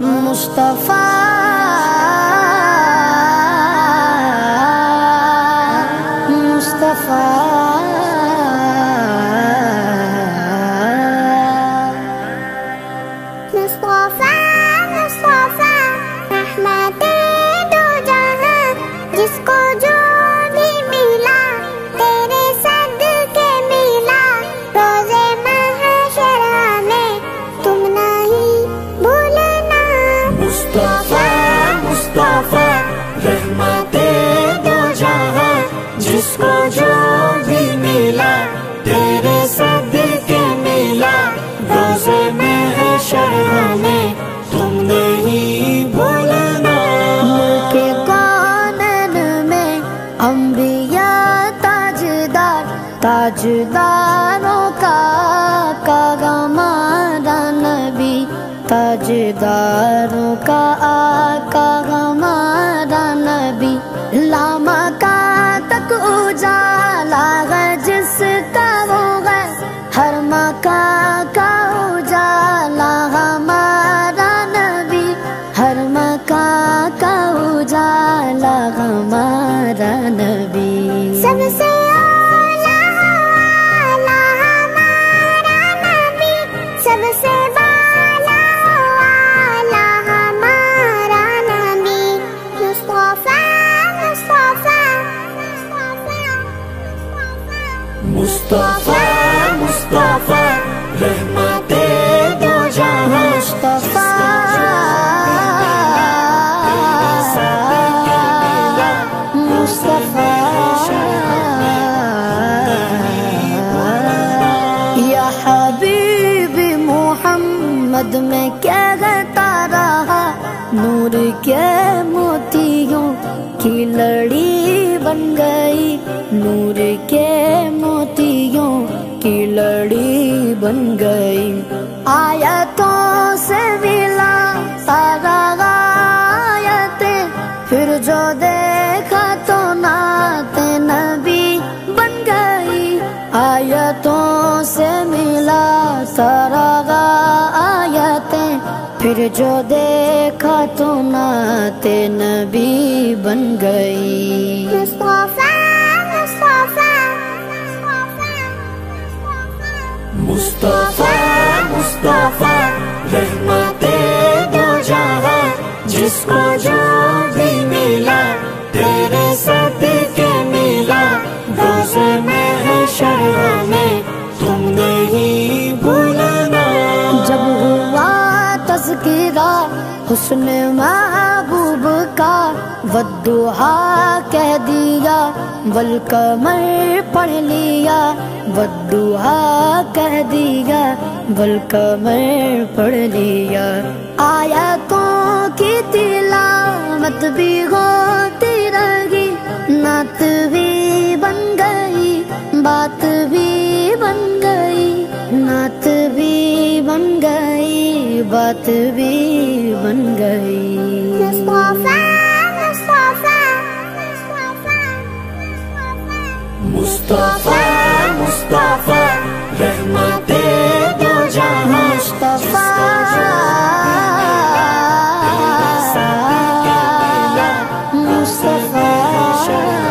مصطفیٰ مصطفیٰ مصطفیٰ، رحمت دو جہاں، جس کو جو بھی ملا، تیرے صدقے ملا، روزے محشر میں، تم نہیں بھولنا کانن میں انبیاء تاجدار تاجداروں تاجداروں کا آقا، ہمارا نبی لاما کا تک اجالا ہے، جس کا وہ ہے، ہر مکا کا اجالا، ہمارا نبی، ہر مکا کا اجالا، ہمارا مصطفیٰ مصطفیٰ رحمت دو جہاں مصطفیٰ مصطفیٰ یا حبیب محمد میں کیا گتا رہا نور کے موتیوں کی لڑی بن گئی، نور کے موتیوں کی لڑی بن گئی۔ آیتوں سے ملا سارا آیتیں پھر جو دیکھا تو نعت نبی بن گئی۔ آیتوں سے ملا سارا آیتیں پھر جو دیکھا تو نعت نبی بن گئی مصطفیٰ مصطفیٰ مصطفیٰ مصطفیٰ تذکرہ حسن محبوب کا ودوہا کہہ دیا۔ والقمر پڑھ لیا ودوہا کہہ دیا۔ والقمر پڑھ لیا۔ آیتوں کی تلاوت بھی ہوتی بھی بن گئی مصطفیٰ مصطفیٰ مصطفیٰ مصطفیٰ رحمت دو جہاں مصطفیٰ مصطفیٰ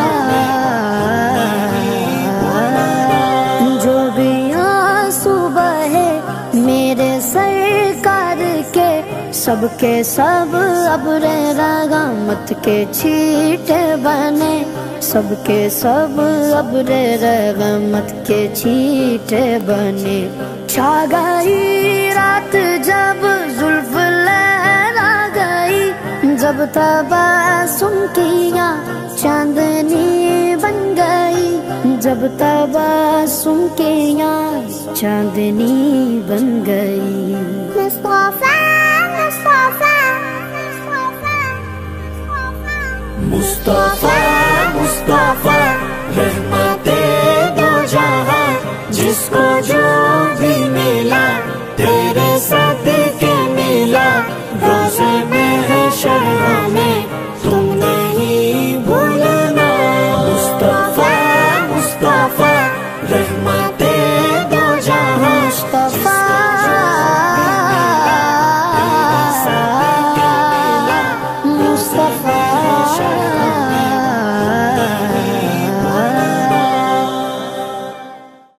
سب کے سب ابر رغمت کے چھیٹے بنے۔ سب کے سب ابر رغمت کے چھیٹے بنے۔ چھا گئی رات جب زلف لہرا گئی۔ جب تبسم کیا چاندنی بن گئی۔ جب تبسم کیا چاندنی بن گئی۔ مصطفیٰ جس کو جو بھی ملا تیرے صدقے ملا۔ روزے میں ہے شرح